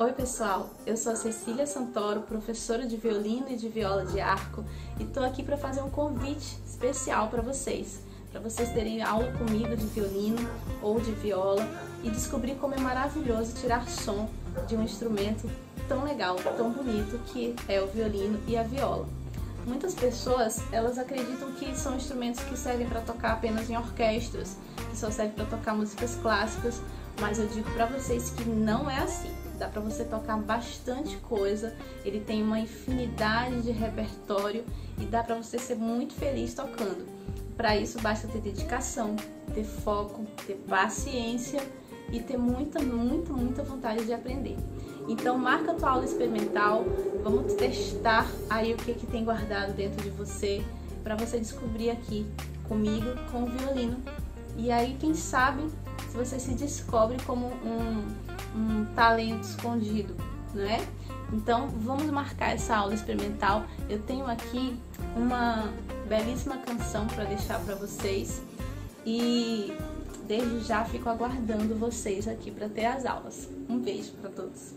Oi pessoal, eu sou a Cecília Santoro, professora de violino e de viola de arco e estou aqui para fazer um convite especial para vocês, para vocês terem aula comigo de violino ou de viola e descobrir como é maravilhoso tirar som de um instrumento tão legal, tão bonito que é o violino e a viola. Muitas pessoas, elas acreditam que são instrumentos que servem para tocar apenas em orquestras, que só servem para tocar músicas clássicas, mas eu digo para vocês que não é assim dá para você tocar bastante coisa, ele tem uma infinidade de repertório e dá para você ser muito feliz tocando. Para isso basta ter dedicação, ter foco, ter paciência e ter muita, muita, muita vontade de aprender. Então marca a tua aula experimental, vamos testar aí o que, que tem guardado dentro de você para você descobrir aqui comigo com o violino. E aí quem sabe se você se descobre como um um talento escondido, né? Então vamos marcar essa aula experimental. Eu tenho aqui uma belíssima canção para deixar para vocês e desde já fico aguardando vocês aqui para ter as aulas. Um beijo para todos.